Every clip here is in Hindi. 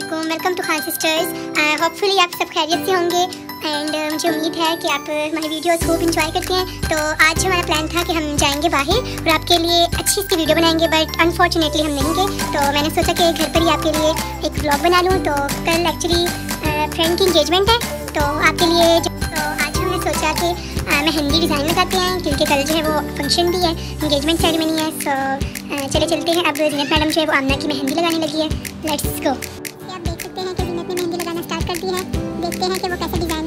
वालेकुम welcome to Khan sisters hopefully आप सब खैरियत से होंगे एंड uh, मुझे उम्मीद है कि आप हमारी वीडियोस खूब इंजॉय करते हैं। तो आज हमारा प्लान था कि हम जाएँगे बाहर और आपके लिए अच्छी सी वीडियो बनाएँगे बट अनफॉर्चुनेटली हम नहीं गए। तो मैंने सोचा कि घर पर ही आपके लिए एक ब्लॉग बना लूँ। तो कल एक्चुअली फ्रेंड uh, की इंगेजमेंट है। तो आपके लिए तो आज हमने सोचा कि uh, मेहंदी डिज़ाइन लगाते हैं क्योंकि कल जो है वो फ़ंक्शन भी है इंगेजमेंट सेरेमनी है। सो चले चलते हैं। अब जीनत मैडम जो है वो आमना की मेहंदी लगाने लगी है। लेट्स गो दी है। देखते हैं कि वो कैसे डिज़ाइन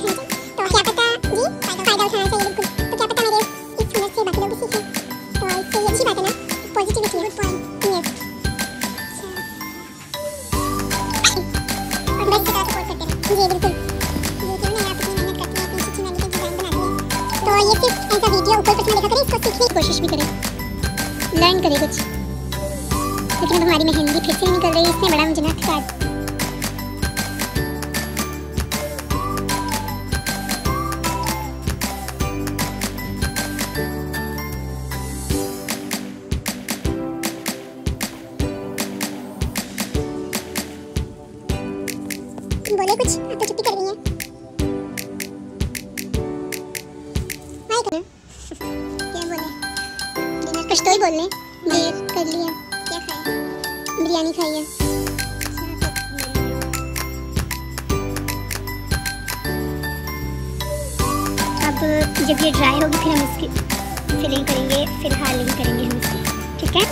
हैं तो ये सिर्फ़ ऐसा वीडियो ऊपर पर देखा करें, इसको सीखने की कोशिश भी करें। लर्न करें कुछ। लेकिन अब हमारी मेहंदी फिर से निकल रही इसने बड़ा मुझे ना बोले कुछ आप तो चुप्पी कर रही हैं। क्या बोले? डिनर कुछ तो ही बोल लें कर लिया। क्या खाया? बिरयानी खाई है। अब जब ये ड्राई होगी, फिर हम इसकी फिलिंग करेंगे, फिर हालिंग करेंगे हम इसकी। ठीक है?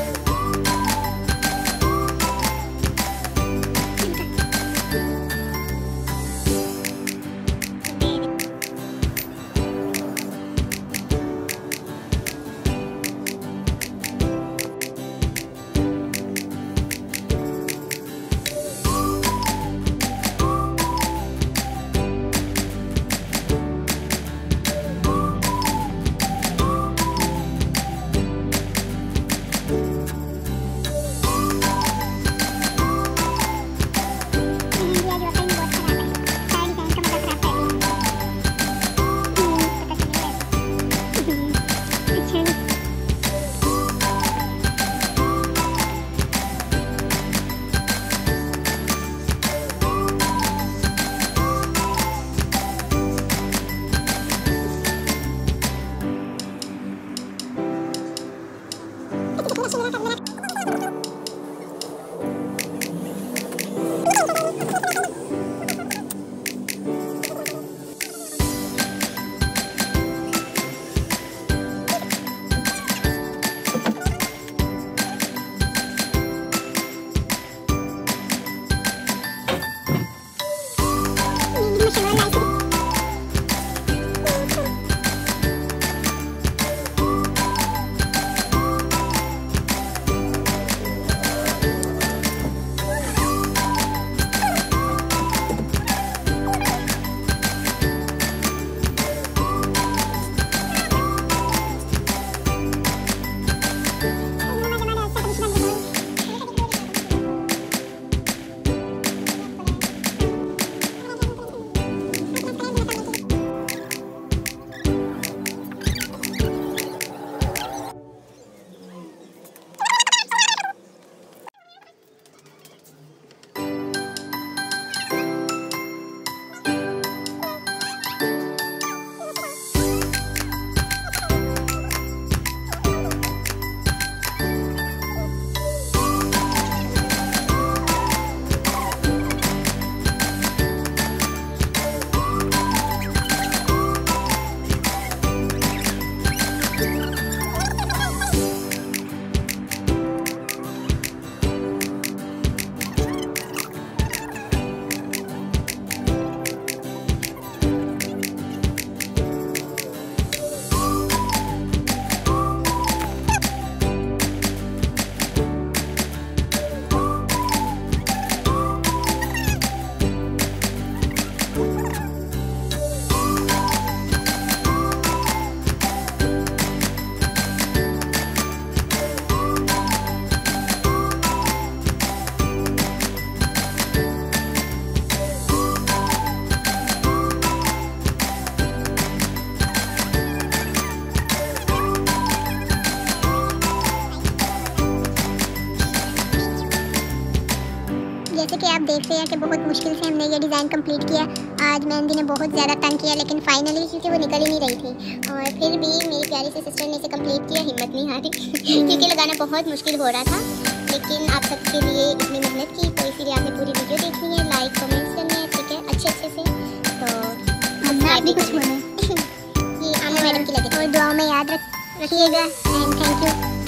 आप देख रहे हैं कि बहुत मुश्किल से हमने ये डिज़ाइन कंप्लीट किया। आज मेहंदी ने बहुत ज़्यादा तंग किया लेकिन फाइनली क्योंकि वो निकल ही नहीं रही थी। और फिर भी मेरी प्यारी सी सिस्टर ने इसे कंप्लीट किया हिम्मत नहीं हारी। क्योंकि लगाना बहुत मुश्किल हो रहा था। लेकिन आप सबके लिए इतनी मेहनत की तो इसीलिए आपने पूरी वीडियो देखनी है। लाइक कमेंट्स करने हैं ठीक है? अच्छे अच्छे से। तो भी कुछ ये आमिर मैडम की लगे और दुआओं में याद रख रखिएगा। And thank you